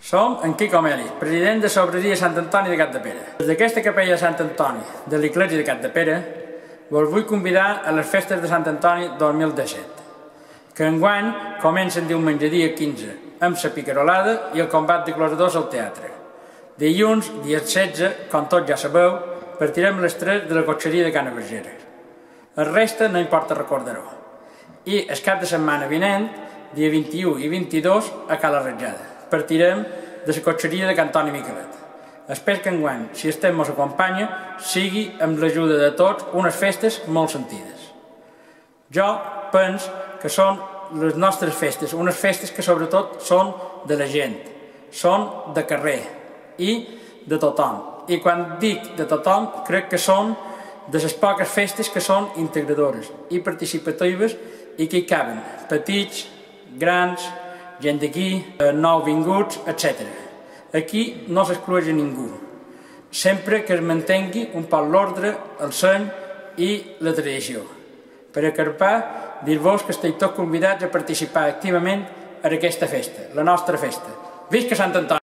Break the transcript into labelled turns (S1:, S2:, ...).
S1: Som en Quico Meli, president de Sobreria Sant Antoni de Capdepera. Des d'aquesta capella de Sant Antoni de l'Iglésia de Capdepera vos vull convidar a les festes de Sant Antoni 2017, que enguany comencen diumenge dia 15 amb la picarolada i el combat de gloradors al teatre. Dilluns, dia 16, com tots ja sabeu, partirem les 3 de la cotxeria de Cana Vergera. El resta no importa recordar-ho. I el cap de setmana vinent, dia 21 i 22, a Cala Ratjada partirem de la cotxeria de Cantoni Miquelet. Espero que enguany, si estem mos acompanya, sigui amb l'ajuda de tots unes festes molt sentides. Jo penso que són les nostres festes, unes festes que sobretot són de la gent, són de carrer i de tothom. I quan dic de tothom, crec que són de les poques festes que són integradores i participatives i que hi caben petits, grans, gent d'aquí, eh, nouvinguts, etc. Aquí no s'exclueix a ningú, sempre que es mantengui un poc l'ordre, el seny i la tradició. Per acarpar, dir-vos que esteu tots convidats a participar activament en aquesta festa, la nostra festa. Visca Sant Antoni!